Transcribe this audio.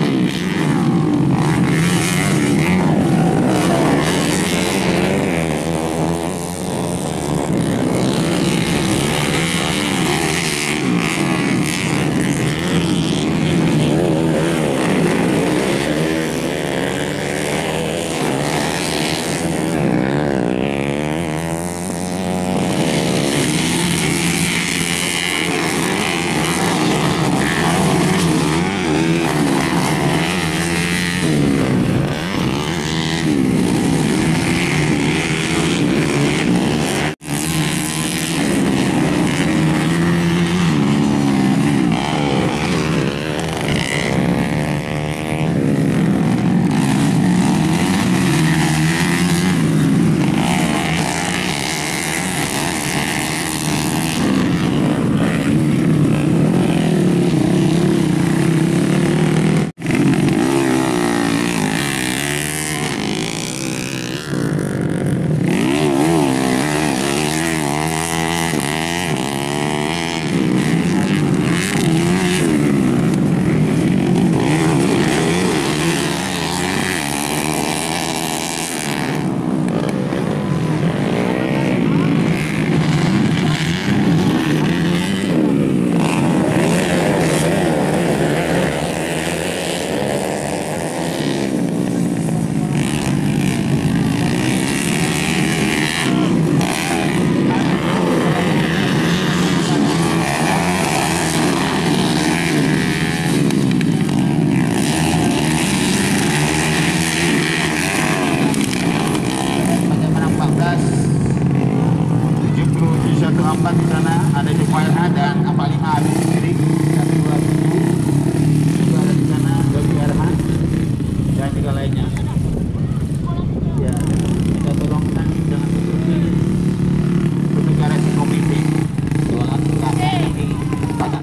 Mm-hmm.